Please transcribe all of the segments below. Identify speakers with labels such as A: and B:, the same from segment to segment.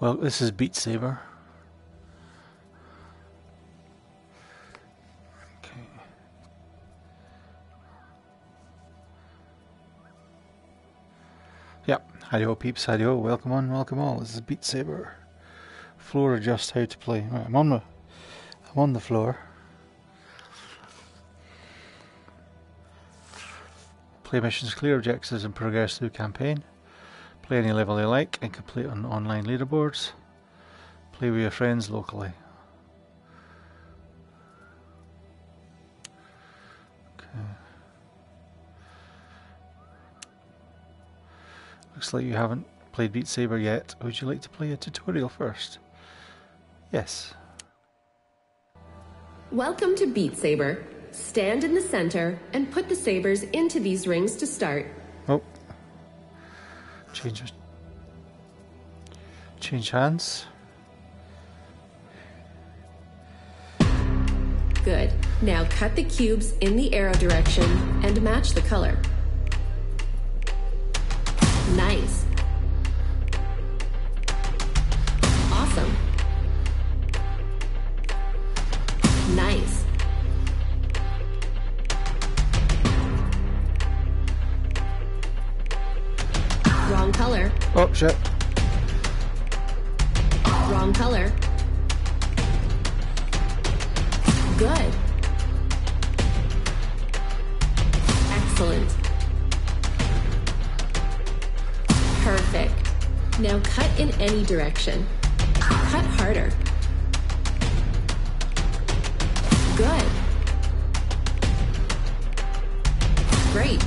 A: Well, this is Beat Saber. Okay. Yep. Hi peeps. Hi Welcome on. Welcome all. This is Beat Saber. Floor adjust how to play. Right, I'm on the. I'm on the floor. Play missions, clear objectives, and progress through campaign. Play any level you like and complete on online leaderboards. Play with your friends locally. Okay. Looks like you haven't played Beat Saber yet. Would you like to play a tutorial first? Yes.
B: Welcome to Beat Saber. Stand in the center and put the sabers into these rings to start.
A: Oh. Change change hands.
B: Good. Now cut the cubes in the arrow direction and match the color. Nice.
A: Oh, shit.
B: Wrong color. Good. Excellent. Perfect. Now cut in any direction. Cut harder. Good. Great.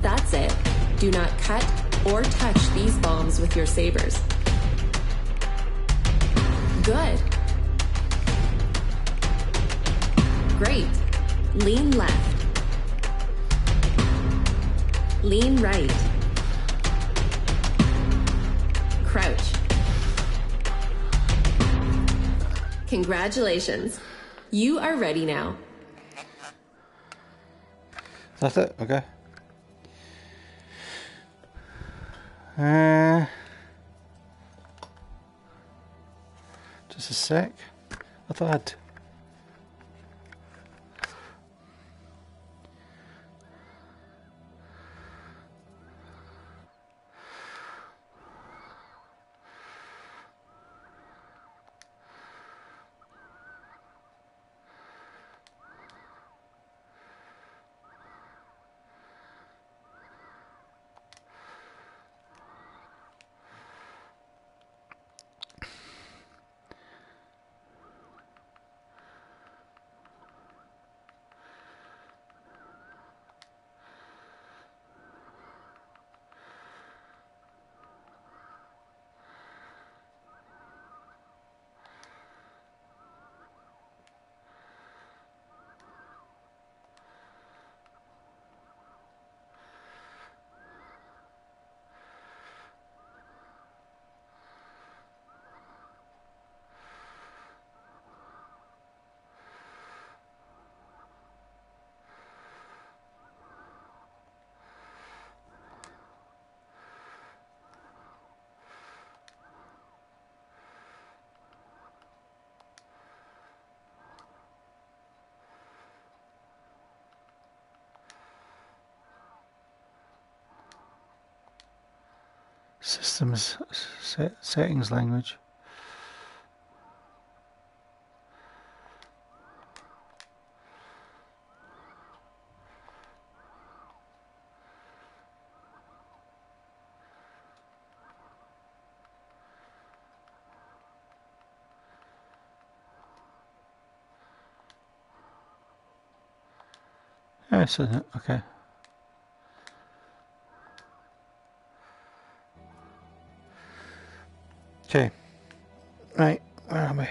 B: That's it. Do not cut or touch these bombs with your sabers. Good. Great. Lean left. Lean right. Crouch. Congratulations. You are ready now.
A: That's it? Okay. Uh, just a sec. I thought I'd Systems set, settings language. Oh, yes, okay. Okay. Right, where am I?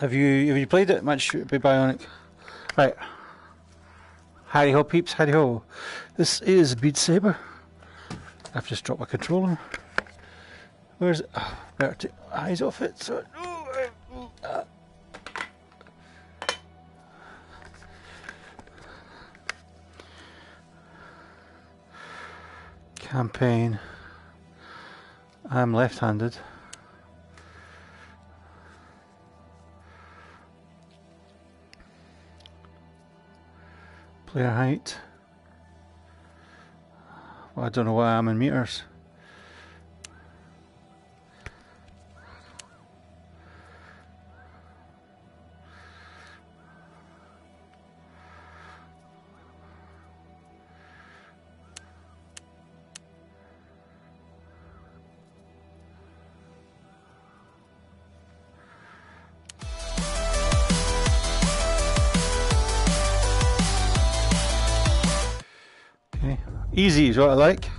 A: Have you have you played it much by Bionic? Right. Harry ho peeps, Harry ho. This is Beat Saber. I've just dropped my controller. Where's it? Oh, better take eyes off it so Campaign. I'm left-handed. Player height. Well, I don't know why I'm in meters. Is what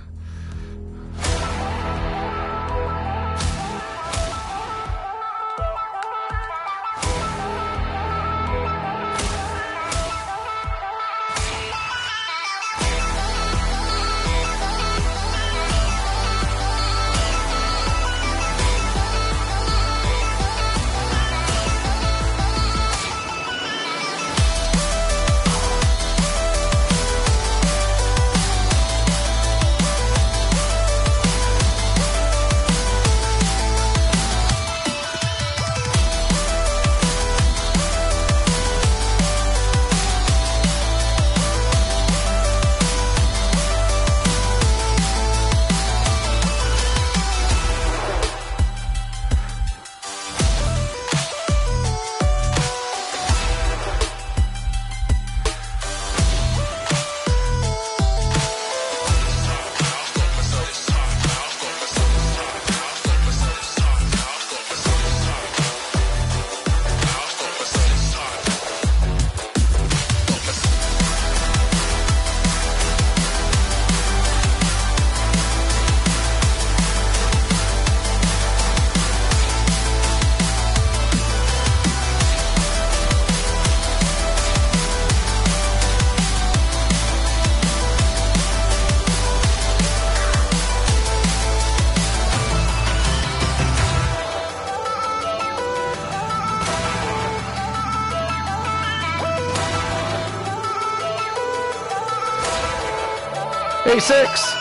A: I six.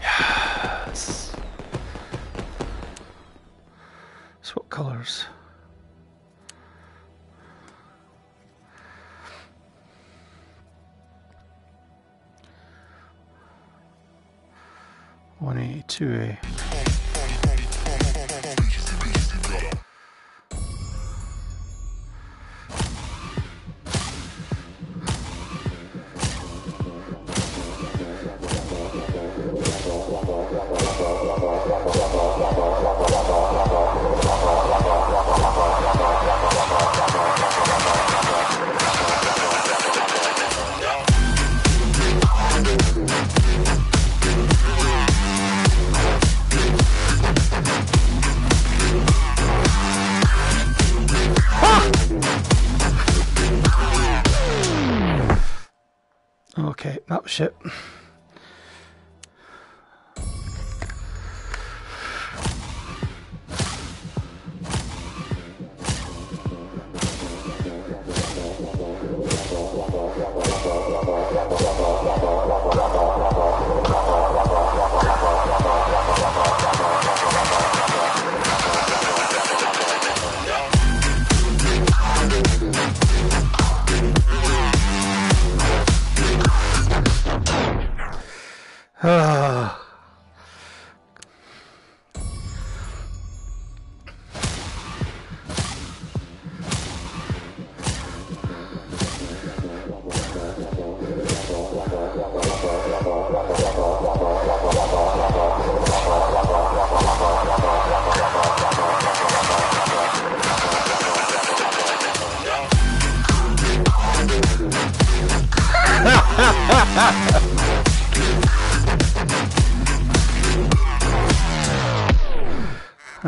A: Yes. So what colors? One A, two A.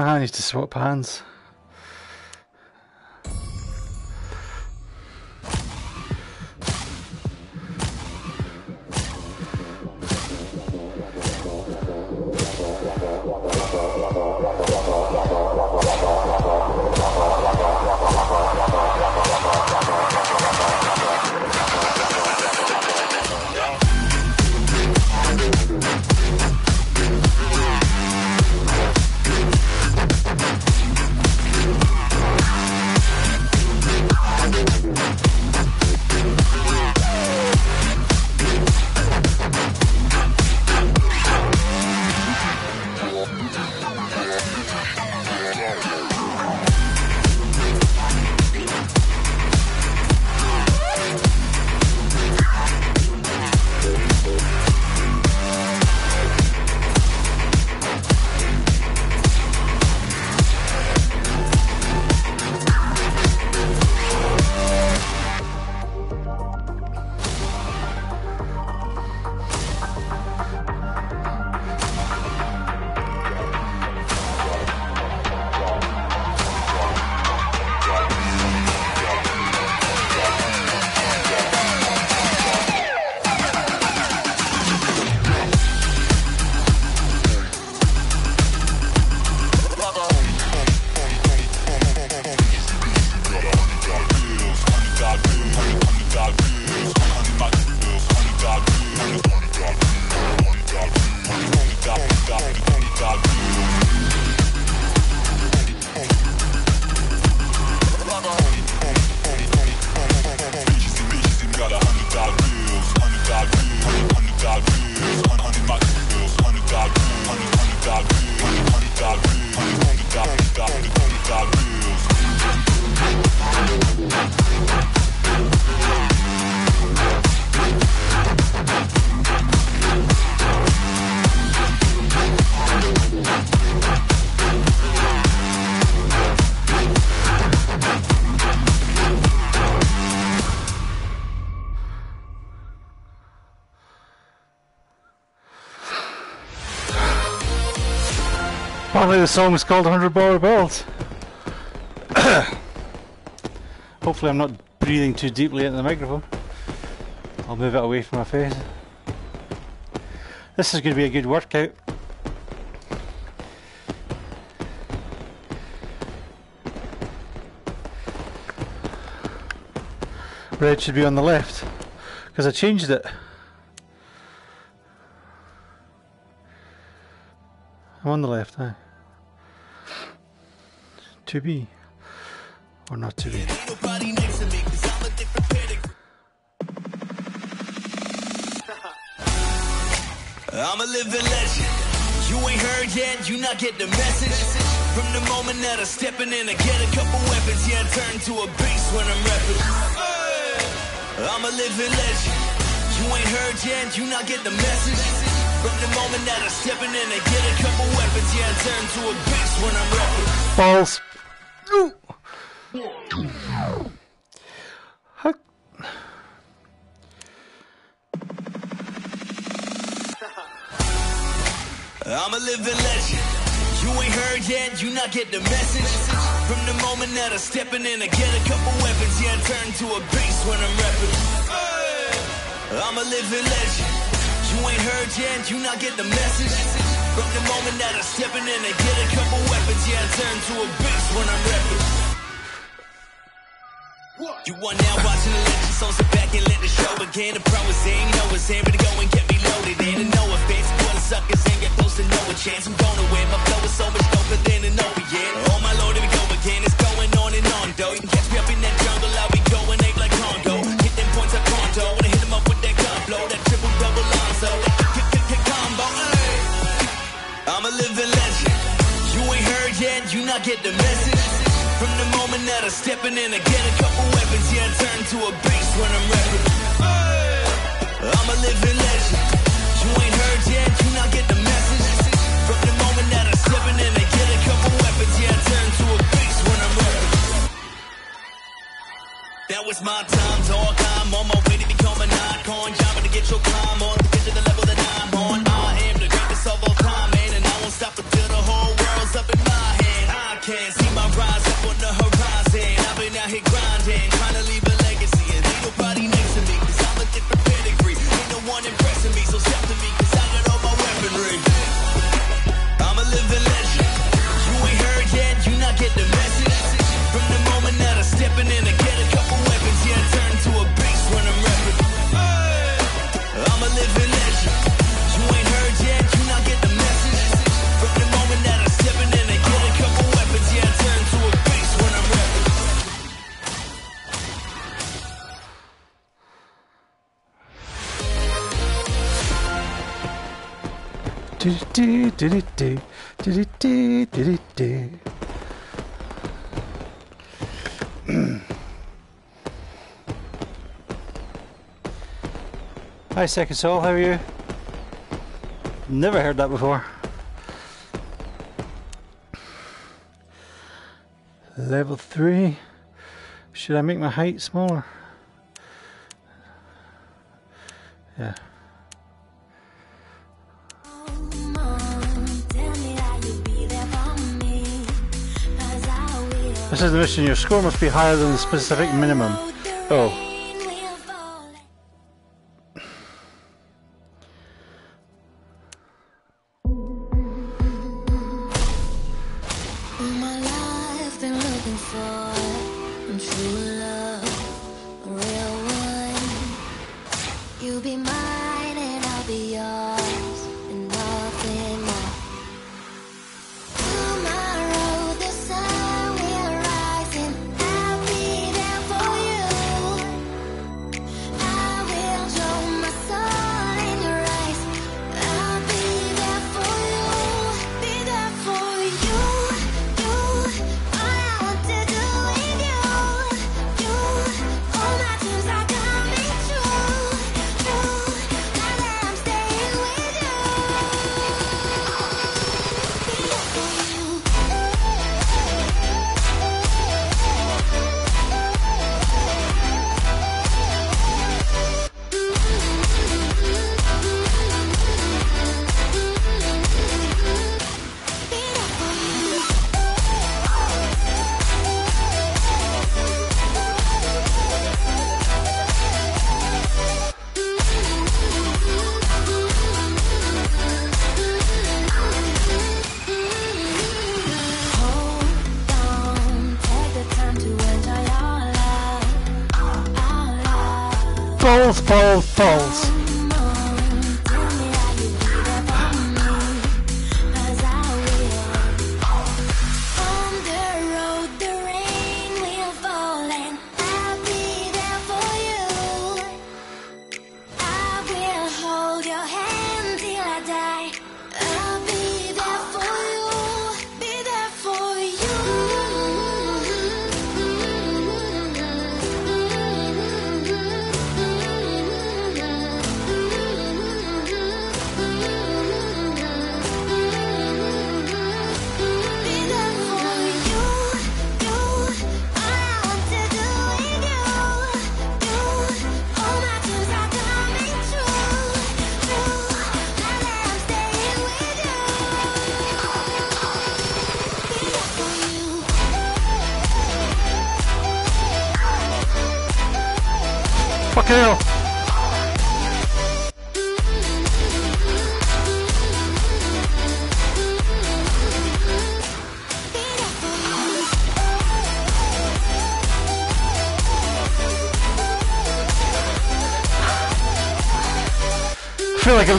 A: I need to swap hands. Apparently the song is called 100 Bar Bells. Hopefully I'm not breathing too deeply into the microphone. I'll move it away from my face. This is going to be a good workout. Red should be on the left because I changed it. On the left now. To be or not to be.
C: I'm a living legend. You ain't heard yet, you not get the message. From the moment that I'm stepping in, I get a couple weapons. Yeah, I turn to a beast when I'm rapping. I'm a living legend. You ain't heard yet, you not get the message. From the moment that I'm stepping in, I get a couple weapons. Yeah, I turn to a beast when I'm rapping.
A: Balls.
C: I'm a living legend. You ain't heard yet, you not get the message. From the moment that I'm stepping in, I get a couple weapons. Yeah, I turn to a beast when I'm rapping. I'm a living legend. You ain't heard yet, you not get the message. From the moment that I'm stepping in, I get a couple weapons. Yeah, I turn to a beast when I'm rapping. You are now watching the legend, so sit back and let the show begin. The pro is in, know it's ready to go and get me loaded in. And no offense, for the suckers ain't get close to no chance. I'm gonna win, my flow is so much doper than an opiate. Oh my lord, here we go again, it's going on and on, though. You can catch me up in that not get the message. From the moment that I'm stepping in, I get a couple weapons. Yeah, I turn to a beast when I'm rapping. I'm a living legend. You ain't heard yet, you not get the message. From the moment that I'm stepping in, I get a couple weapons. Yeah, I turn to a beast when I'm rapping. Now it's my time, dog. I'm on my way to become an icon. Job to get your climb on. To get to the level that I'm on. I am the greatest of all time, man. And I won't stop until the whole world's up in. I can see my rise up on the horizon. I've been out here grinding, did it
A: do, did it do, did it do. Hi, Second Soul, how are you? Never heard that before. Level 3. Should I make my height smaller? Yeah. This is the mission. Your score must be higher than the specific minimum. Oh.
D: Paus, Paus,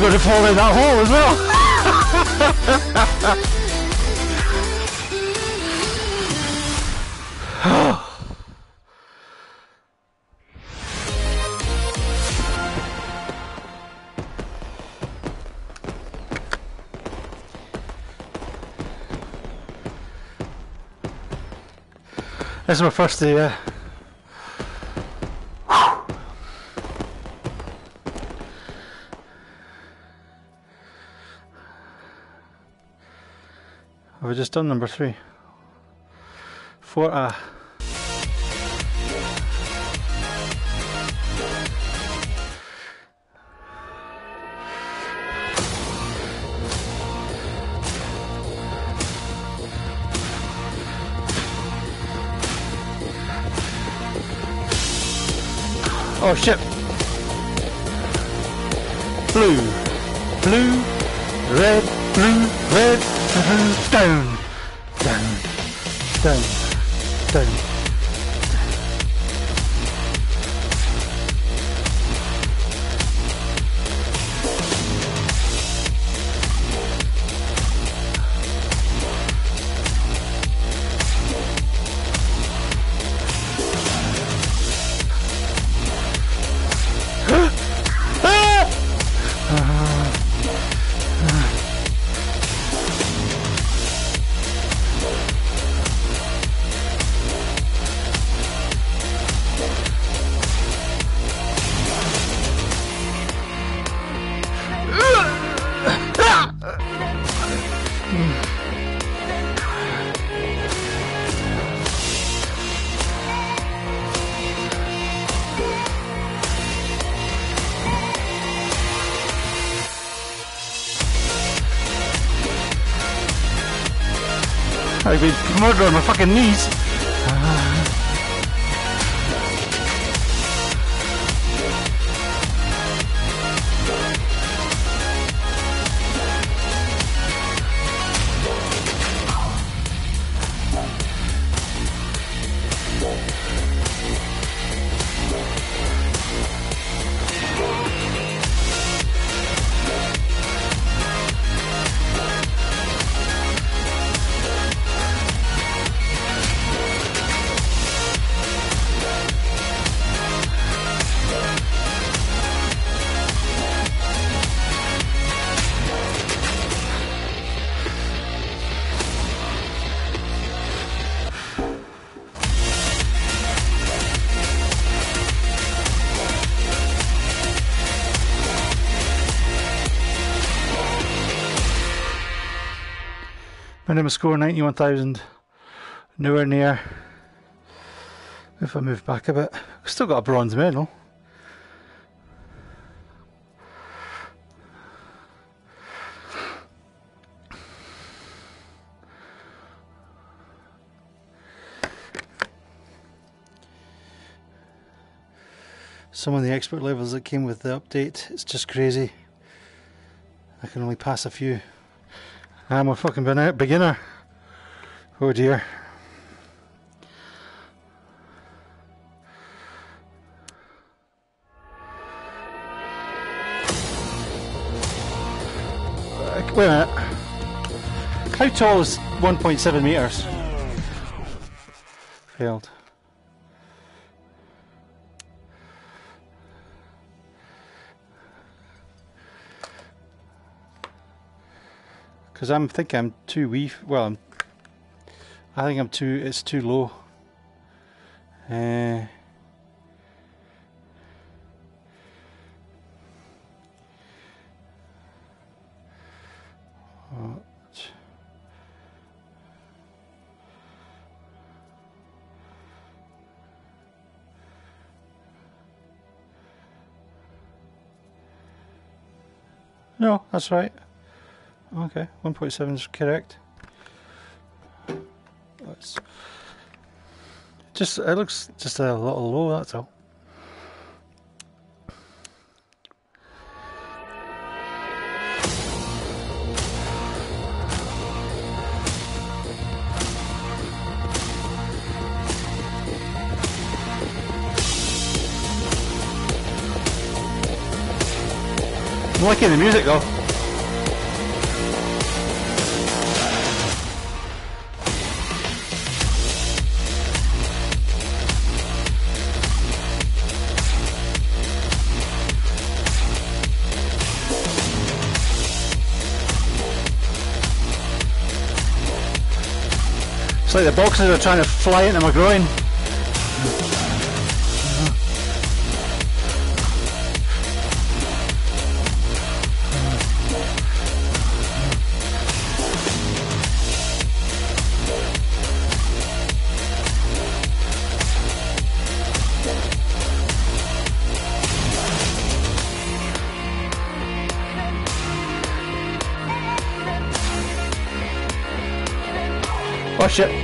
D: I'm
A: going to fall in that hole as well. This is my first day, uh, Have we just done number three? Four, ah. Oh shit! Blue, blue, red, blue, red, down, down, down, down. Fucking knees. Minimum score 91,000. Nowhere near. If I move back a bit. Still got a bronze medal. Some of the expert levels that came with the update, it's just crazy. I can only pass a few. I'm a fucking beginner. Oh dear. Uh, wait a minute. How tall is 1.7 meters? Failed. Because I'm thinking I'm too wee. Well, I'm, I think I'm too. It's too low. Uh? No, that's right. Okay, 1.7 is correct. That's just it looks just a little low. That's all. I'm liking the music though. Like the boxes are trying to fly into my groin. Shit.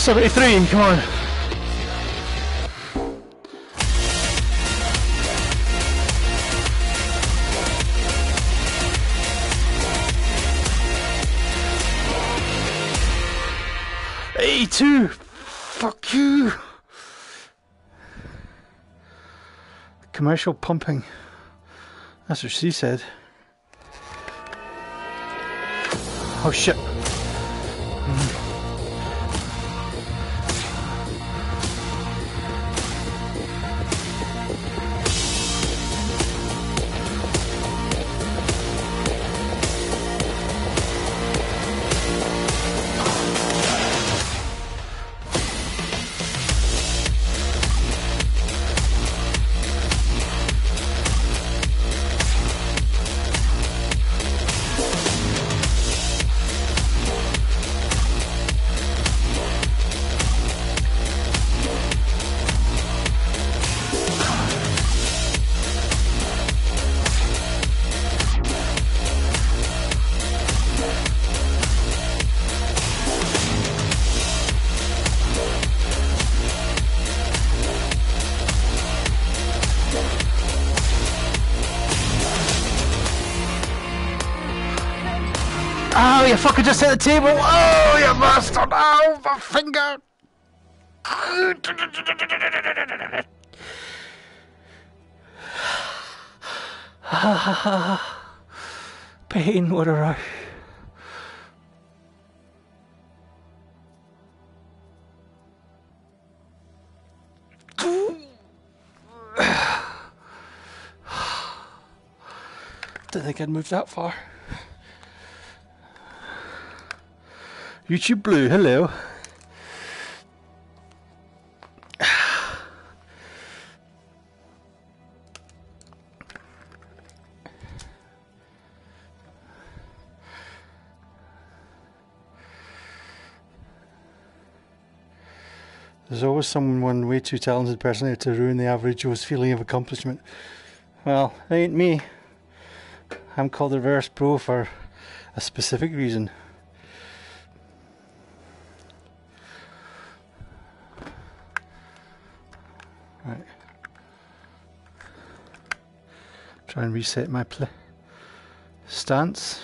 A: Seventy-three. Come on. Eighty-two. Fuck you. Commercial pumping. That's what she said. Oh shit. You just hit the table! Oh, you bastard! Oh, my finger! Pain, what a rush. Didn't think I'd moved that far. YouTube Blue, hello. There's always someone way too talented person here to ruin the average Joe's feeling of accomplishment. Well, ain't me. I'm called Reverse Pro for a specific reason. Try and reset my stance.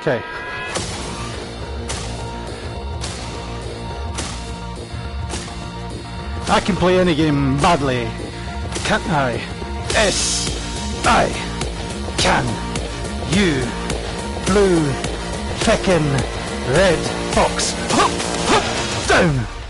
A: Okay. I can play any game badly, can't I? S I can. You, blue, feckin' red fox. Hup, hup, down.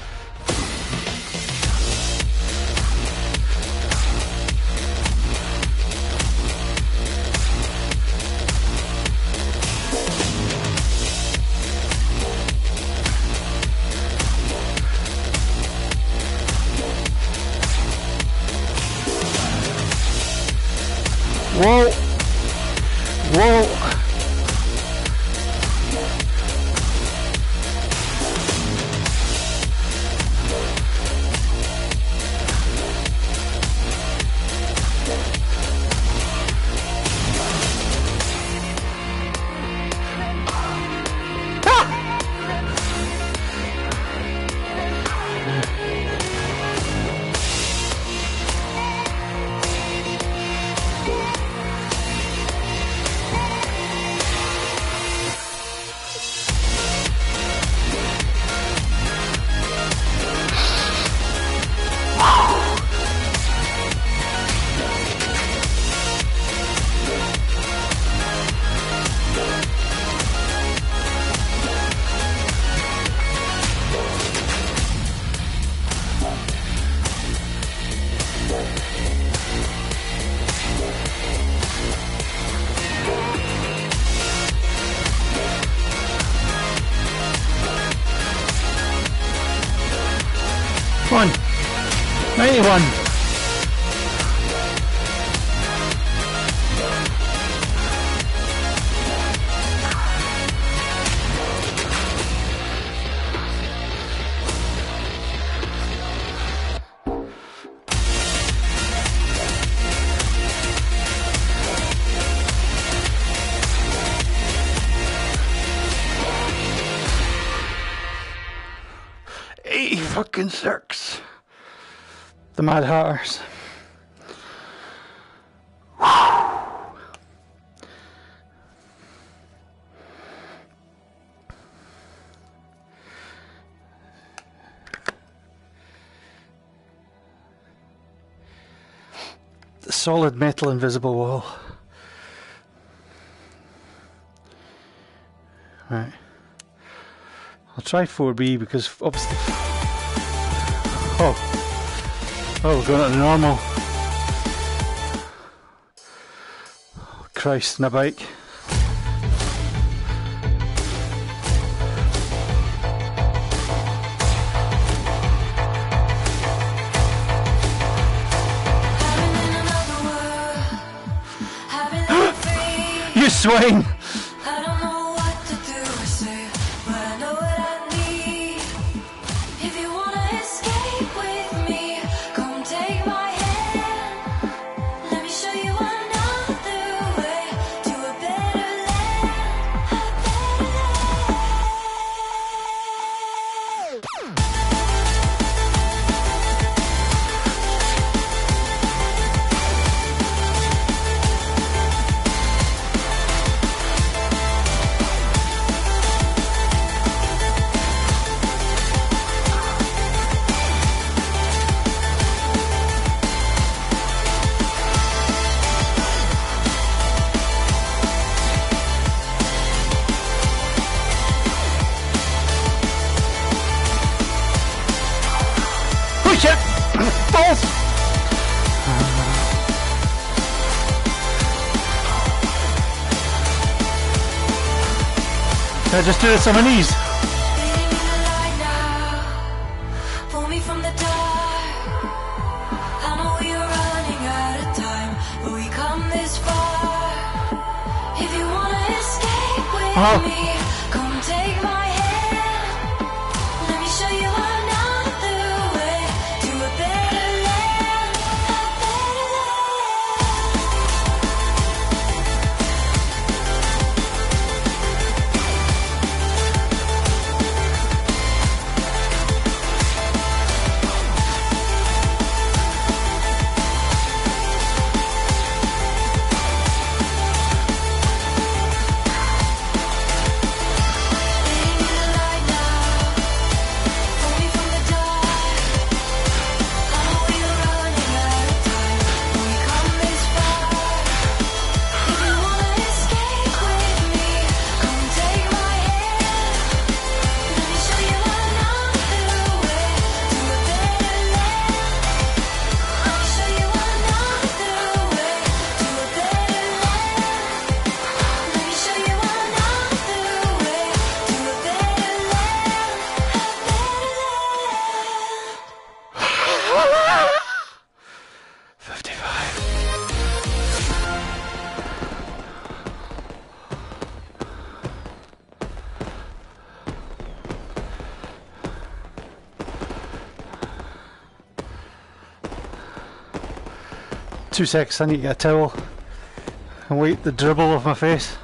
A: Fucking six. The Mad Hatters. The solid metal invisible wall. Right. I'll try 4B because obviously. Oh. Oh, we're going to normal. Christ, in a bike. You swine!
E: Just do this on my knees? Two seconds, I need to get a towel and wipe the dribble off my face.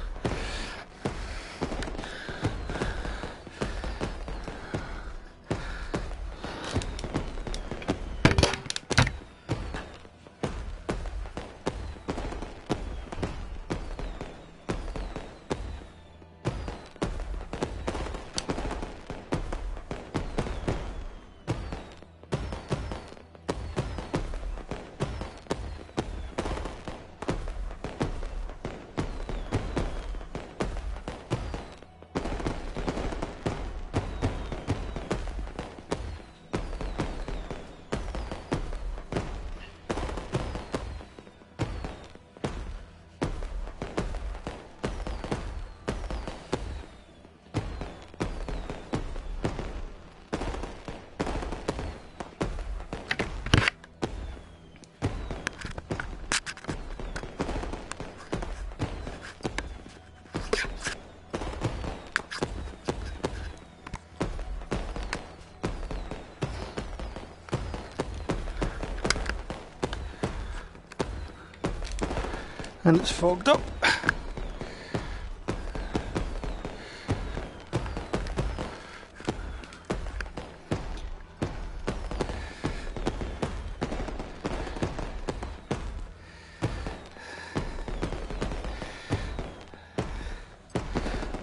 E: It's fogged up.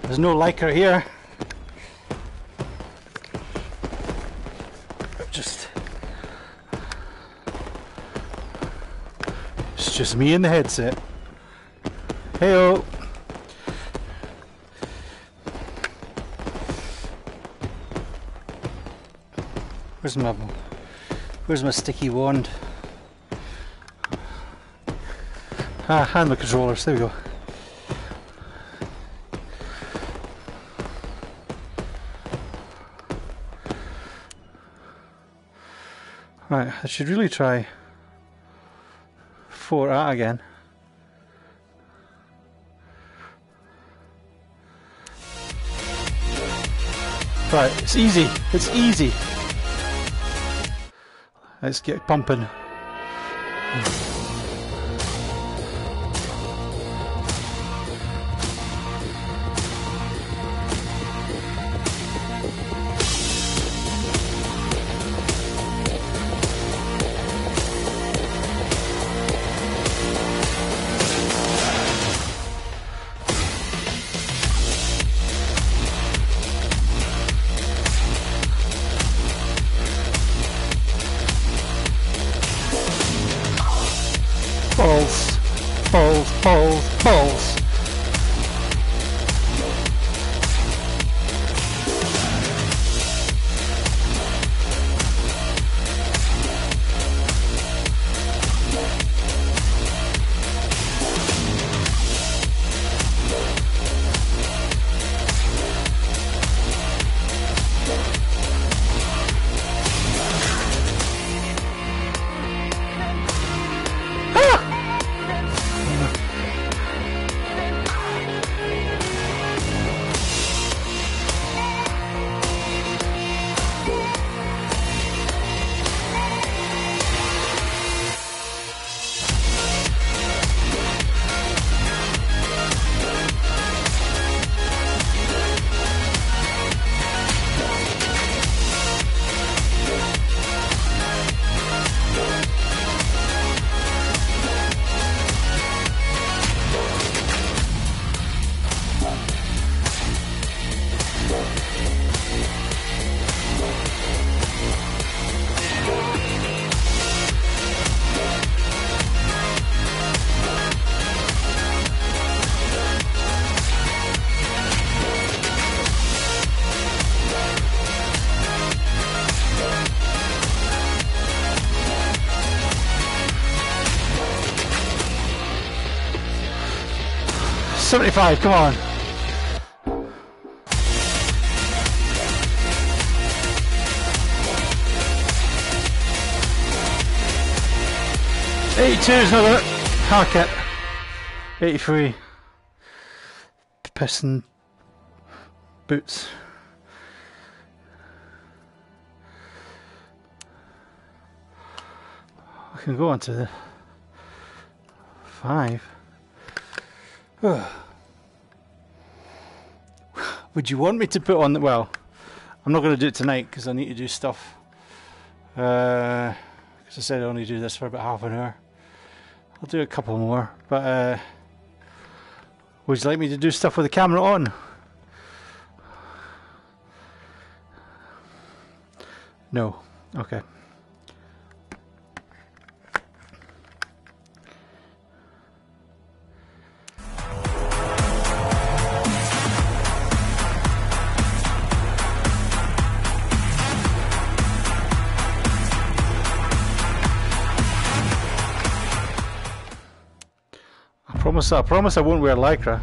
E: There's no liker here. Just. It's just me and the headset. Heyo. Where's my Where's my sticky wand? Ah, and the controllers. There we go. Right, I should really try 4A again. Right, it's easy. It's easy. Let's get pumping.
A: Seventy-five. Come on. Eighty-two is another Harket. Eighty-three. Piston boots. I can go on to the five. Would you want me to put on the well? I'm not going to do it tonight because I need to do stuff. Because I said I only do this for about half an hour. I'll do a couple more, but uh, would you like me to do stuff with the camera on? No. Okay. Promise. I promise I won't wear lycra.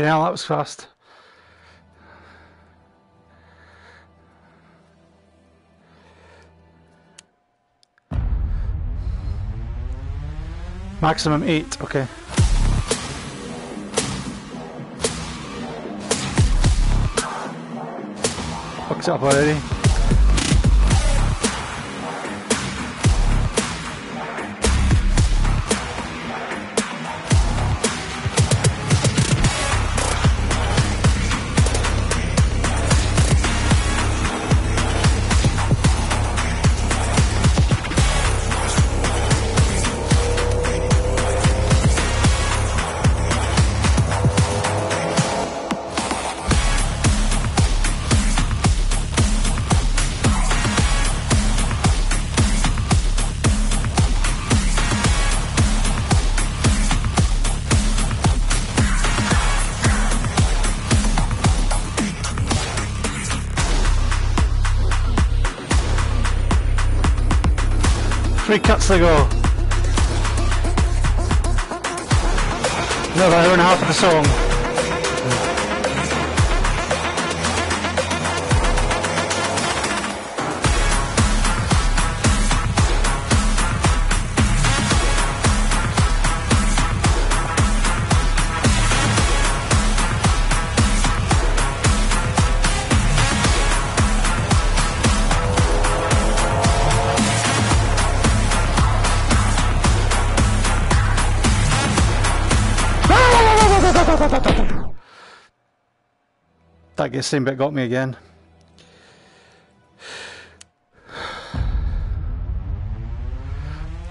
A: Fucking hell, that was fast. Maximum eight, okay. Fucked up already. Another hour and a half of the song. Same bit got me again.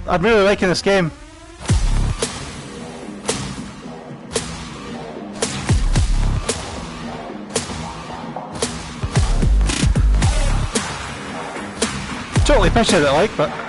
A: I'm really liking this game. Totally picture it like, but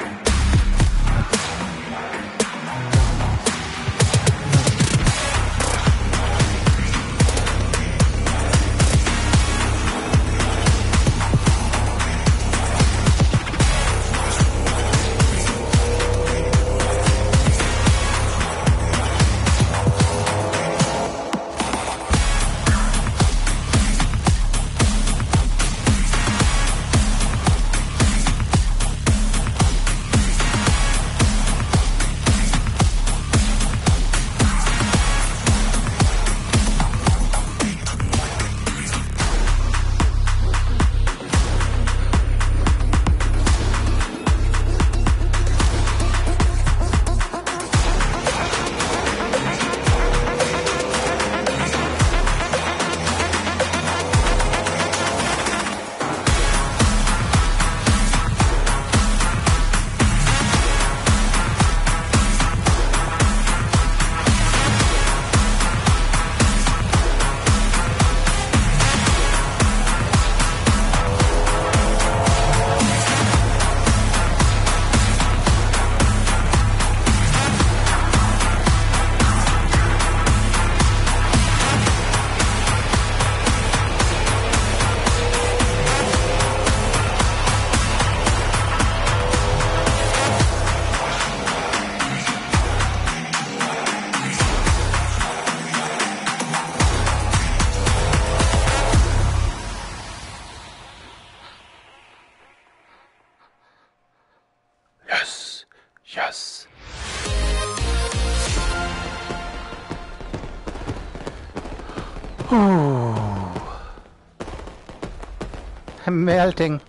A: melting.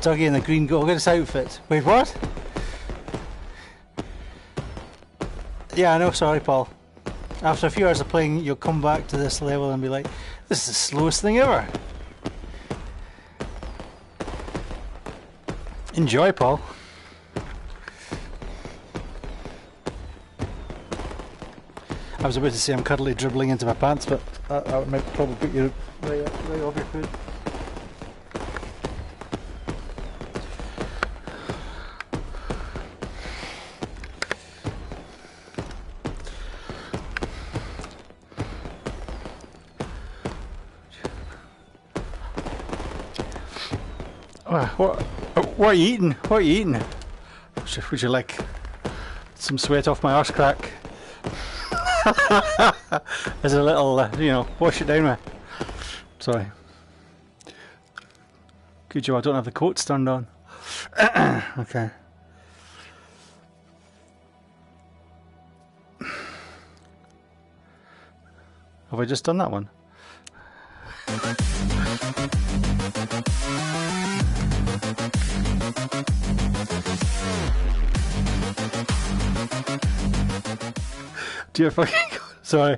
A: Dougie in the green Gorgon's outfit. Wait, what? Yeah, I know, sorry, Paul. After a few hours of playing, you'll come back to this level and be like, this is the slowest thing ever. Enjoy, Paul. I was about to say I'm cuddly dribbling into my pants, but that, that might probably put you right, right off your foot. Uh, What, what are you eating? What are you eating? Would you, would you like some sweat off my arse crack? As a little, uh, you know, wash it down with. Sorry. Good job, I don't have the coats turned on. okay. Have I just done that one? Dear fucking God. Sorry.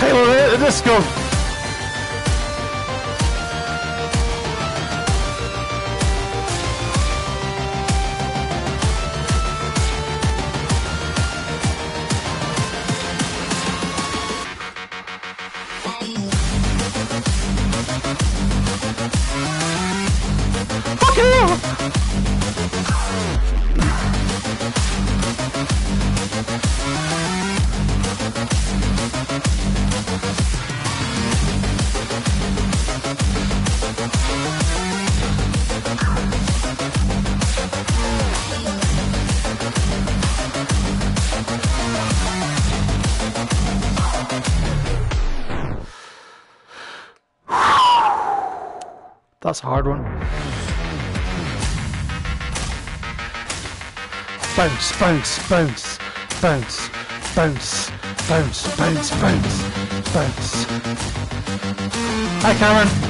A: Taylor at the disco. That's a hard one. Bounce, bounce, bounce, bounce, bounce, bounce, bounce, bounce, bounce. Hi, Cameron.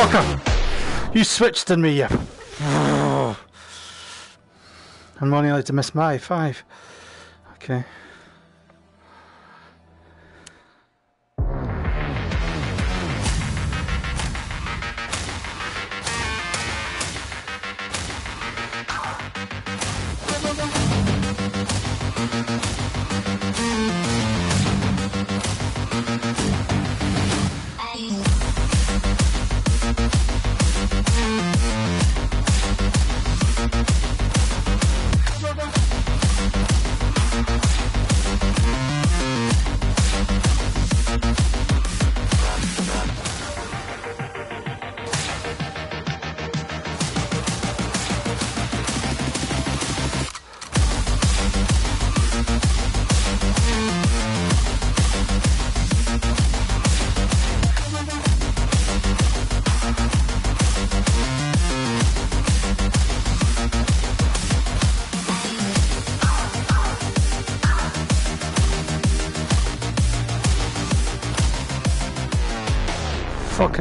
A: You! You switched on me, you. I'm only allowed to miss my five. Okay.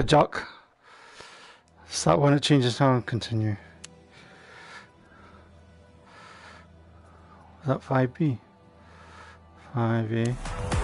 A: Jock. It's that one that changes tone. Continue. Is that 5B? 5A.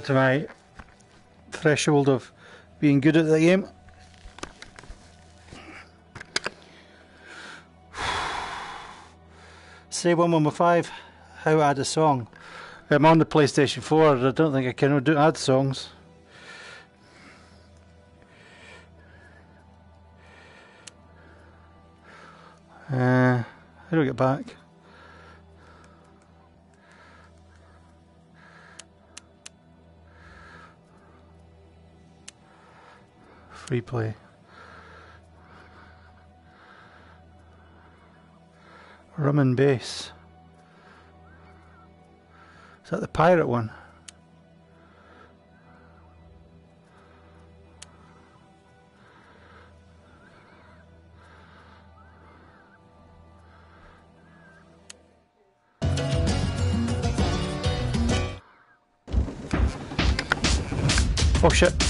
A: Think to my threshold of being good at the game. Say one one five. How add a song? I'm on the PlayStation 4. I don't think I can do add songs. Uh, how do I get back? Free play. Rum and bass. Is that the pirate one? Oh shit.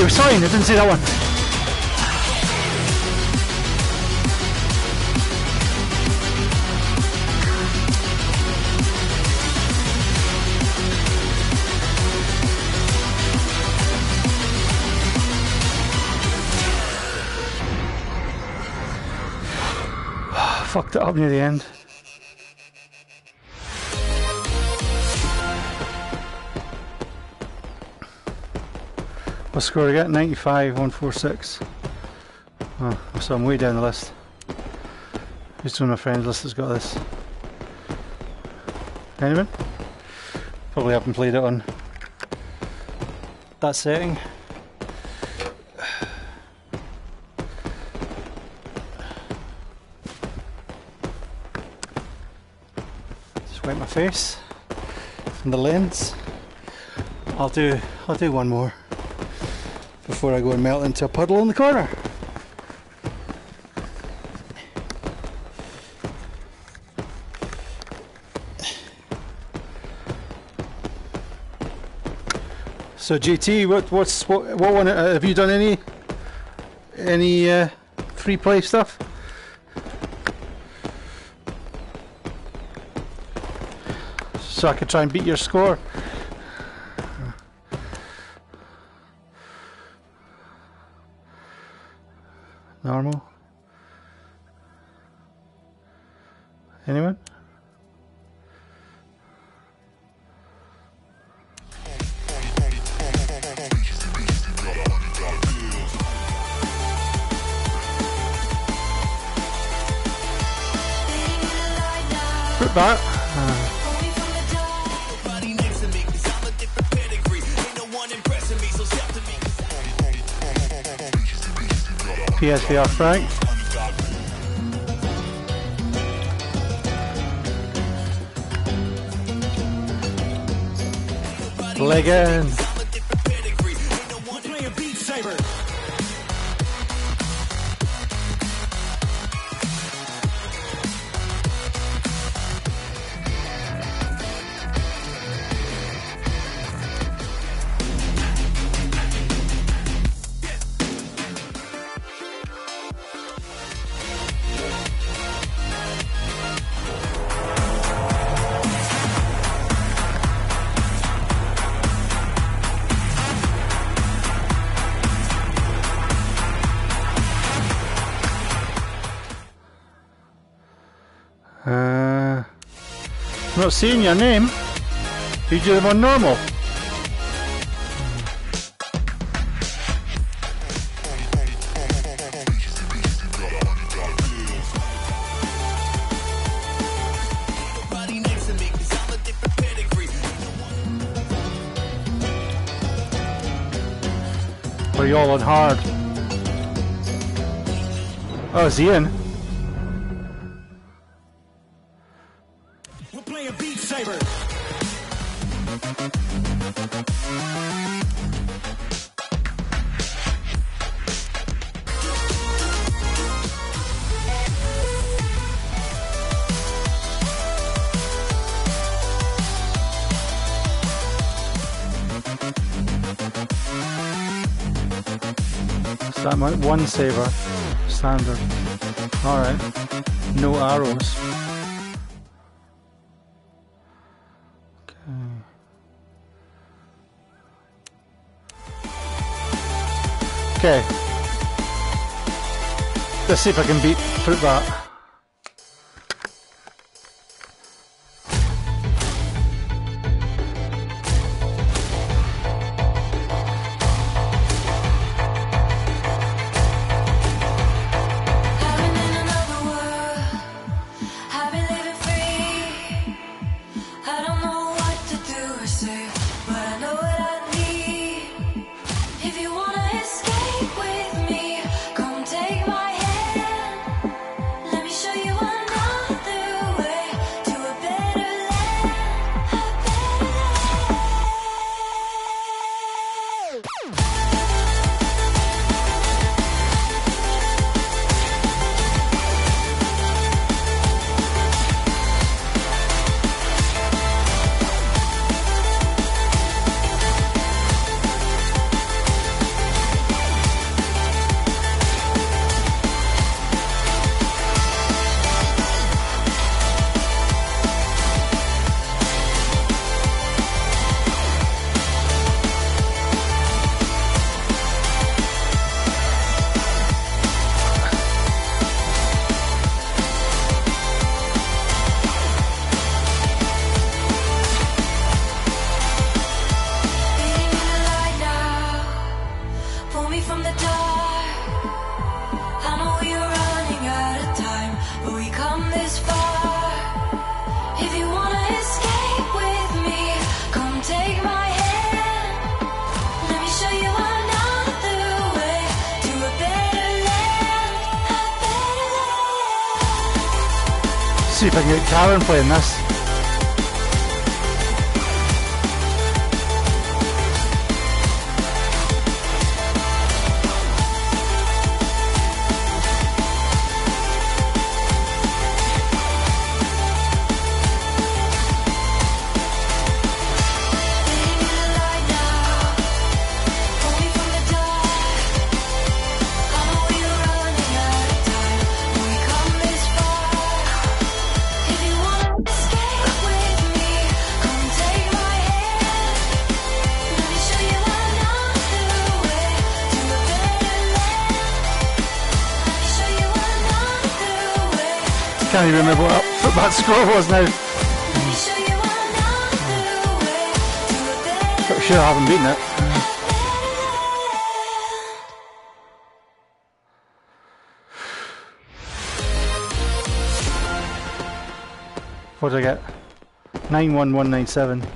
A: You're sorry, I didn't see that one. Fucked it up near the end. What score I got? 95, 146. Oh, so I'm way down the list. Who's on my friends list that's got this? Anyone? Probably haven't played it on that setting. Just wipe my face and the lens. I'll do I'll do one more before I go and melt into a puddle in the corner.
E: So JT, what what's what what one uh, have you done any any uh, free play stuff? So I could try and beat your score. see Frank. Legends. not seeing your name, you do them on normal. Are you all on hard? Oh, is he in? Sunsaver. Standard. Alright. No arrows. Okay. okay. Let's see if I can beat through that. Lauren playing this.
A: That score was now. Pretty sure I haven't beaten it. What did I get? 91197.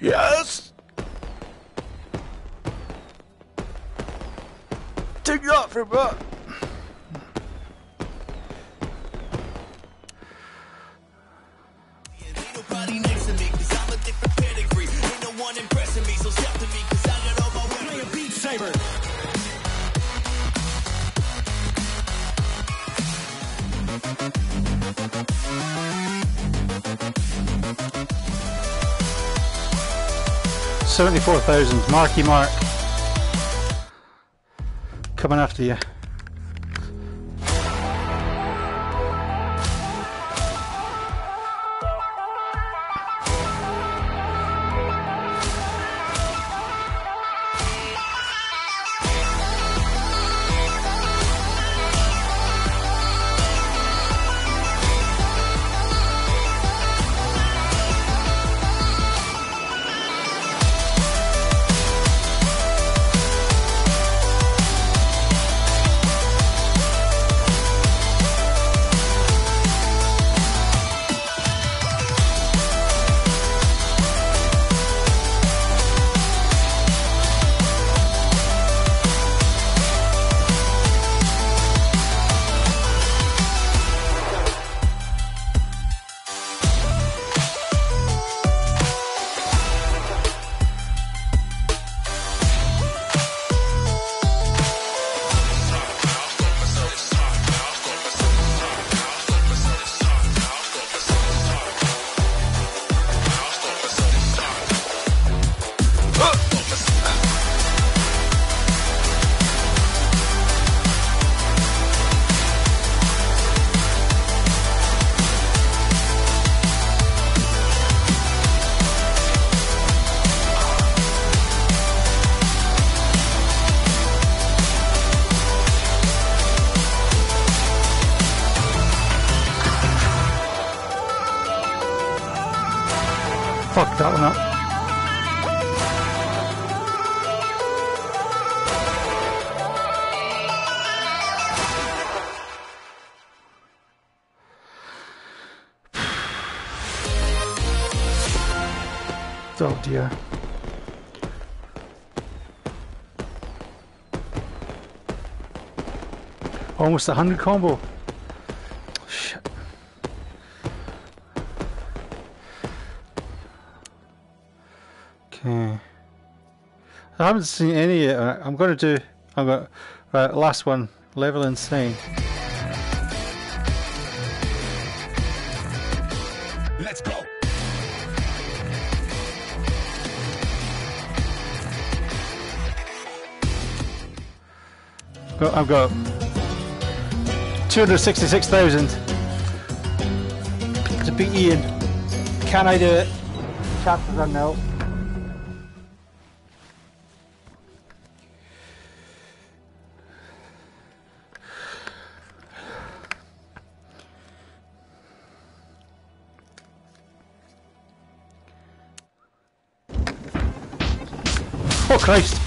A: Yes! Take that for that! 74,000 marky mark coming after you. That one up. Oh dear. Almost a hundred combo. I haven't seen any yet. I'm going to do. I've got. Right, last one. Level insane.
F: Let's go.
A: I've got 266,000 to beat Ian. Can I do it? Chances are no. Christ!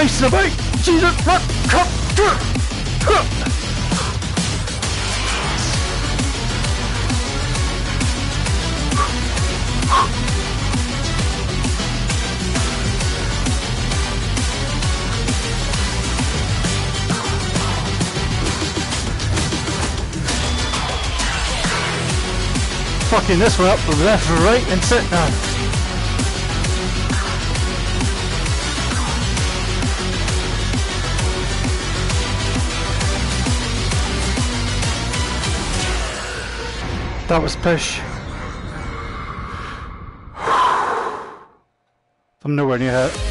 A: Christ about! Jesus, what? Come, Fucking this one up from left, right, and sit down. That was push. I'm nowhere near it.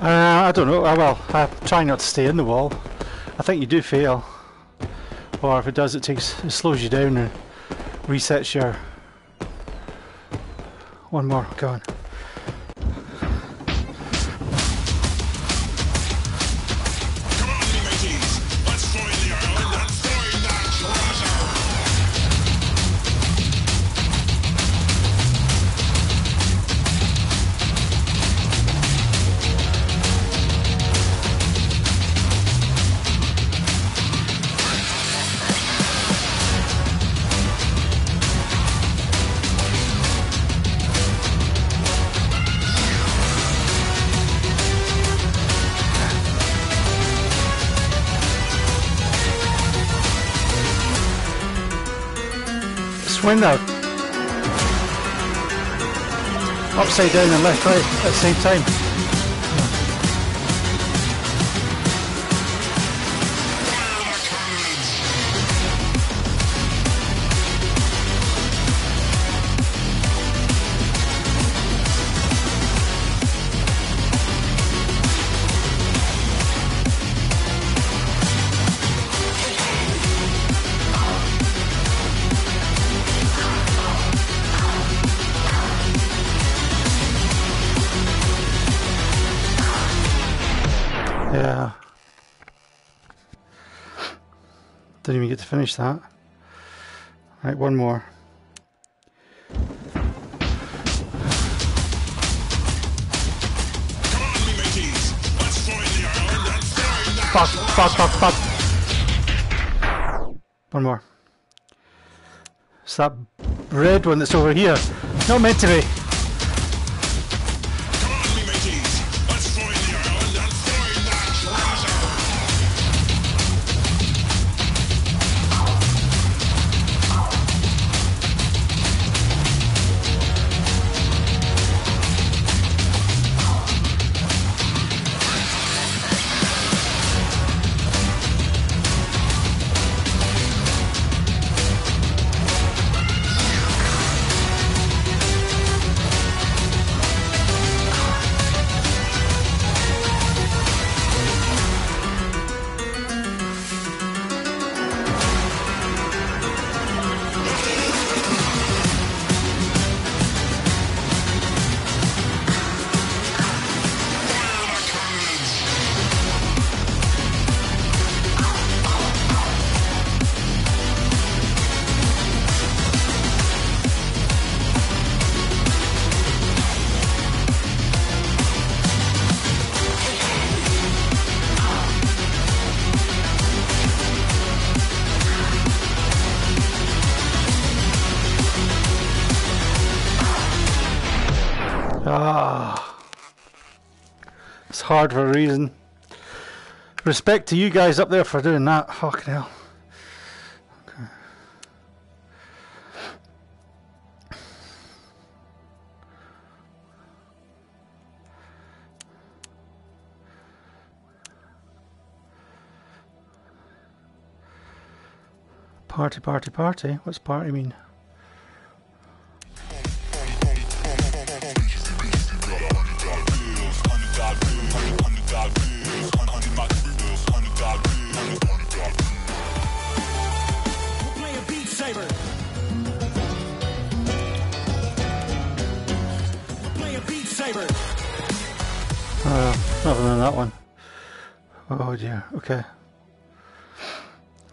A: Uh, I don't know. Uh, well, I try not to stay in the wall. I think you do fail, or if it does, it takes it slows you down and resets your. One more, go on. Upside down and left, right at the same time. Didn't even get to finish that. Right, one more.
G: Come on, me mateys. Let's find the island and find that
A: Fuck, fuck, fuck, fuck. One more. It's that red one that's over here. Not meant to be. Hard for a reason. Respect to you guys up there for doing that. Fucking hell. Party, party, party. What's party mean?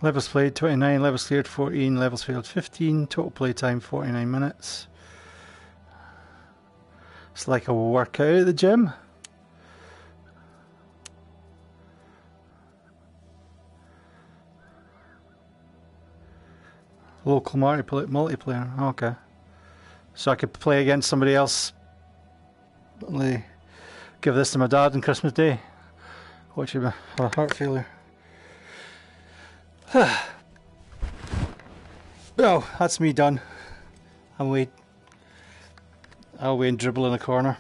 A: Levels played 29, levels cleared 14, levels failed 15, total play time 49 minutes. It's like a workout at the gym. Local multiplayer. Okay. So I could play against somebody else. Give this to my dad on Christmas Day. Watch him have a heart failure. oh, that's me done. I'm wait. I'll wait and dribble in the corner.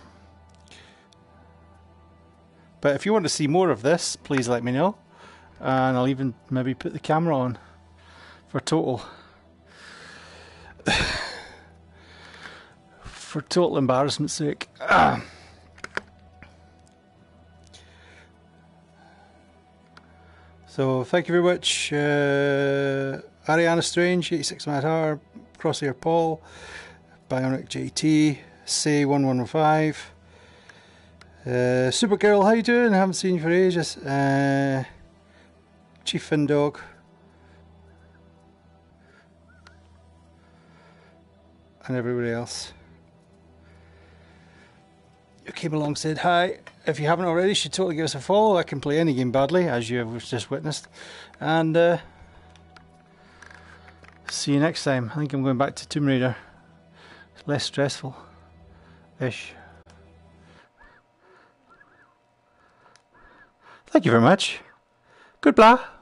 A: But if you want to see more of this, please let me know. And I'll even maybe put the camera on for total. for total embarrassment's sake. So thank you very much, uh, Ariana Strange, 86 Mad Hour, Crosshair Paul, Bionic JT, Say 1115, uh, Supergirl, how you doing? I haven't seen you for ages. Uh, Chief Findog. And everybody else. Came along said hi. If you haven't already, you should totally give us a follow. I can play any game badly, as you have just witnessed. And uh, see you next time. I think I'm going back to Tomb Raider. It's less stressful ish. Thank you very much. Goodbye.